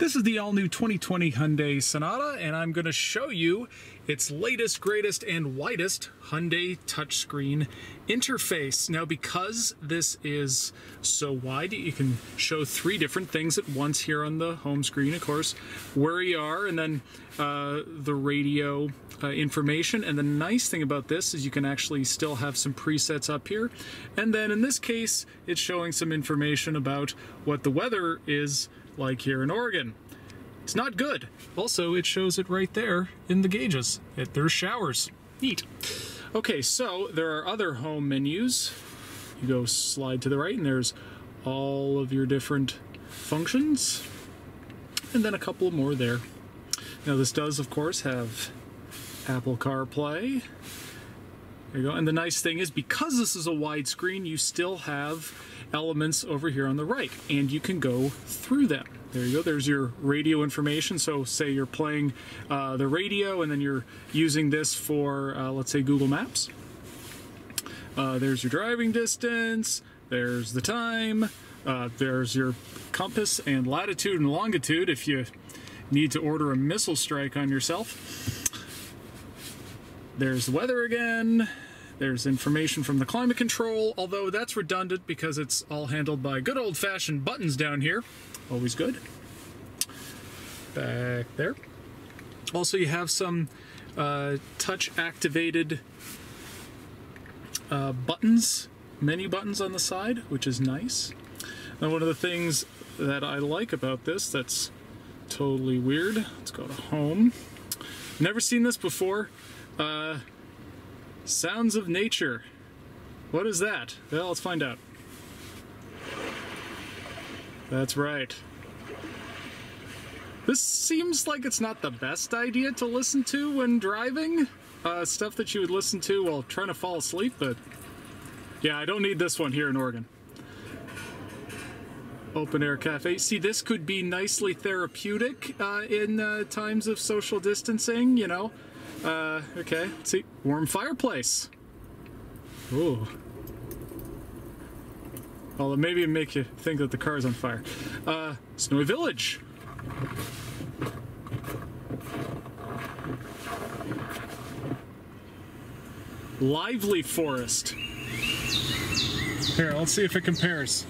This is the all-new 2020 Hyundai Sonata, and I'm going to show you its latest, greatest, and widest Hyundai touchscreen interface. Now, because this is so wide, you can show three different things at once here on the home screen, of course, where you are, and then uh, the radio uh, information. And the nice thing about this is you can actually still have some presets up here. And then in this case, it's showing some information about what the weather is like here in Oregon. It's not good. Also, it shows it right there in the gauges. It, there's showers. Neat. Okay, so there are other home menus. You go slide to the right and there's all of your different functions. And then a couple more there. Now this does, of course, have Apple CarPlay. There you go. And the nice thing is because this is a widescreen, you still have elements over here on the right and you can go through them. There you go, there's your radio information. So say you're playing uh, the radio and then you're using this for, uh, let's say, Google Maps. Uh, there's your driving distance, there's the time, uh, there's your compass and latitude and longitude if you need to order a missile strike on yourself. There's the weather again, there's information from the climate control, although that's redundant because it's all handled by good old-fashioned buttons down here. Always good. Back there. Also, you have some uh, touch-activated uh, buttons, menu buttons on the side, which is nice. Now, one of the things that I like about this that's totally weird, let's go to home. Never seen this before. Uh, Sounds of nature. What is that? Well, let's find out. That's right. This seems like it's not the best idea to listen to when driving. Uh, stuff that you would listen to while trying to fall asleep, but yeah, I don't need this one here in Oregon. Open air cafe. See, this could be nicely therapeutic uh, in uh, times of social distancing, you know. Uh, okay, let's see. Warm fireplace. Ooh. Although maybe make you think that the car is on fire. Uh, Snowy Village. Lively Forest. Here, let's see if it compares.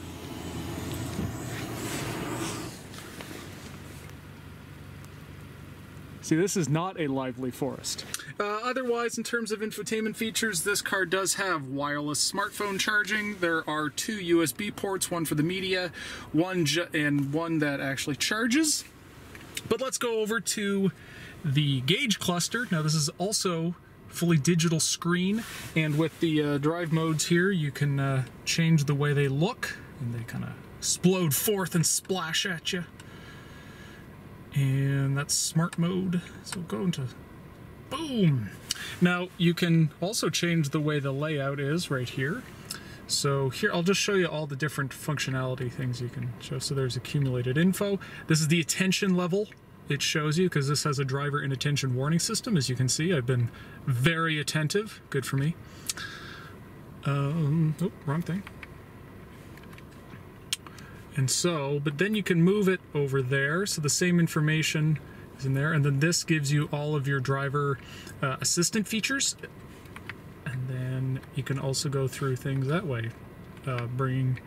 See, this is not a lively forest. Uh, otherwise, in terms of infotainment features, this car does have wireless smartphone charging. There are two USB ports, one for the media, one and one that actually charges. But let's go over to the gauge cluster. Now, this is also fully digital screen, and with the uh, drive modes here, you can uh, change the way they look, and they kind of explode forth and splash at you and that's smart mode. So go into boom. Now you can also change the way the layout is right here. So here, I'll just show you all the different functionality things you can show. So there's accumulated info. This is the attention level it shows you because this has a driver inattention warning system. As you can see, I've been very attentive. Good for me. Um, oh, wrong thing. And so, but then you can move it over there. So the same information is in there. And then this gives you all of your driver uh, assistant features. And then you can also go through things that way, uh, bringing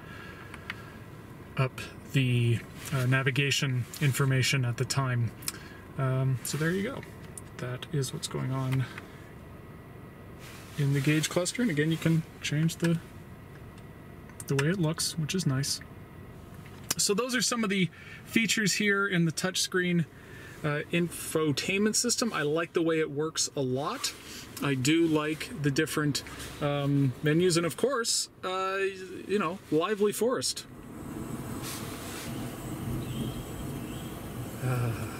up the uh, navigation information at the time. Um, so there you go. That is what's going on in the gauge cluster. And again, you can change the the way it looks, which is nice. So those are some of the features here in the touchscreen uh, infotainment system. I like the way it works a lot. I do like the different um, menus, and of course, uh, you know, Lively Forest. Uh.